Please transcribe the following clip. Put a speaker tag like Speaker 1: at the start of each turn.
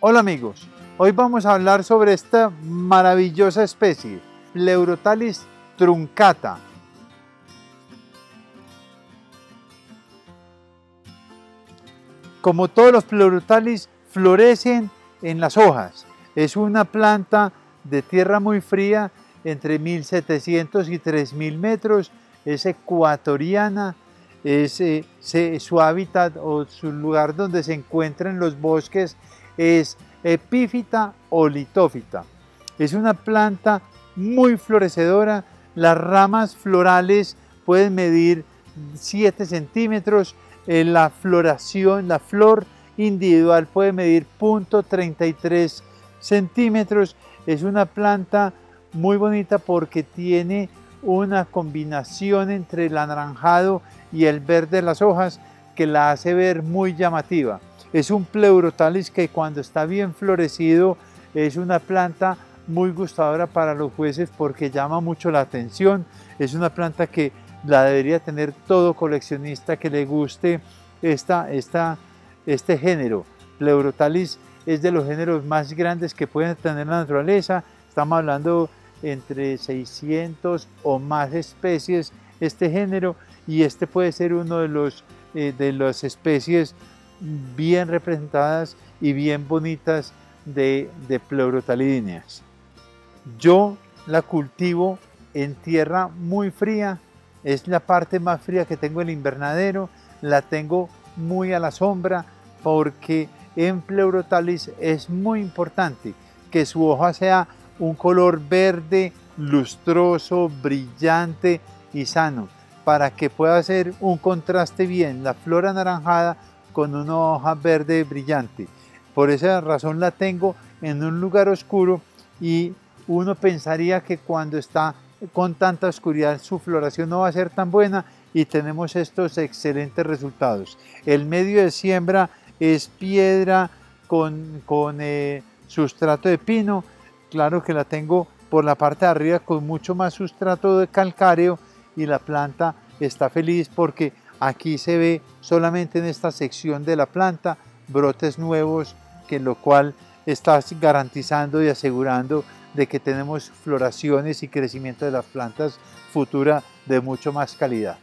Speaker 1: Hola amigos, hoy vamos a hablar sobre esta maravillosa especie, Pleurotalis truncata. Como todos los pleurotalis, florecen en las hojas. Es una planta de tierra muy fría, entre 1700 y 3000 metros, es ecuatoriana, es, su hábitat o su lugar donde se encuentra en los bosques es epífita o litófita. Es una planta muy florecedora, las ramas florales pueden medir 7 centímetros, eh, la floración, la flor individual puede medir 0.33 centímetros. Es una planta muy bonita porque tiene una combinación entre el anaranjado y el verde de las hojas que la hace ver muy llamativa. Es un pleurotalis que cuando está bien florecido es una planta muy gustadora para los jueces porque llama mucho la atención. Es una planta que la debería tener todo coleccionista que le guste esta, esta, este género. Pleurotalis es de los géneros más grandes que pueden tener la naturaleza. Estamos hablando entre 600 o más especies este género y este puede ser uno de los eh, de las especies bien representadas y bien bonitas de, de pleurotalidíneas. Yo la cultivo en tierra muy fría, es la parte más fría que tengo en el invernadero, la tengo muy a la sombra porque en pleurotalis es muy importante que su hoja sea un color verde, lustroso, brillante y sano, para que pueda hacer un contraste bien la flor anaranjada con una hoja verde brillante. Por esa razón la tengo en un lugar oscuro y uno pensaría que cuando está con tanta oscuridad su floración no va a ser tan buena y tenemos estos excelentes resultados. El medio de siembra es piedra con, con eh, sustrato de pino Claro que la tengo por la parte de arriba con mucho más sustrato de calcáreo y la planta está feliz porque aquí se ve solamente en esta sección de la planta brotes nuevos, que lo cual está garantizando y asegurando de que tenemos floraciones y crecimiento de las plantas futura de mucho más calidad.